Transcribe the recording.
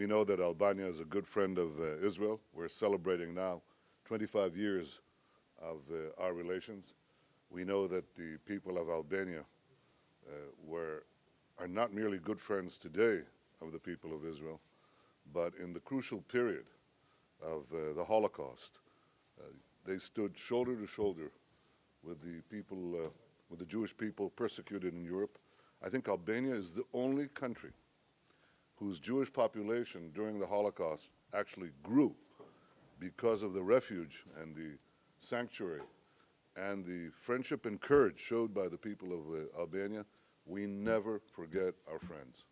We know that Albania is a good friend of uh, Israel. We're celebrating now 25 years of uh, our relations. We know that the people of Albania uh, were, are not merely good friends today of the people of Israel, but in the crucial period of uh, the Holocaust, uh, they stood shoulder to shoulder with the people, uh, with the Jewish people persecuted in Europe. I think Albania is the only country whose Jewish population during the Holocaust actually grew because of the refuge and the sanctuary and the friendship and courage showed by the people of uh, Albania. We never forget our friends.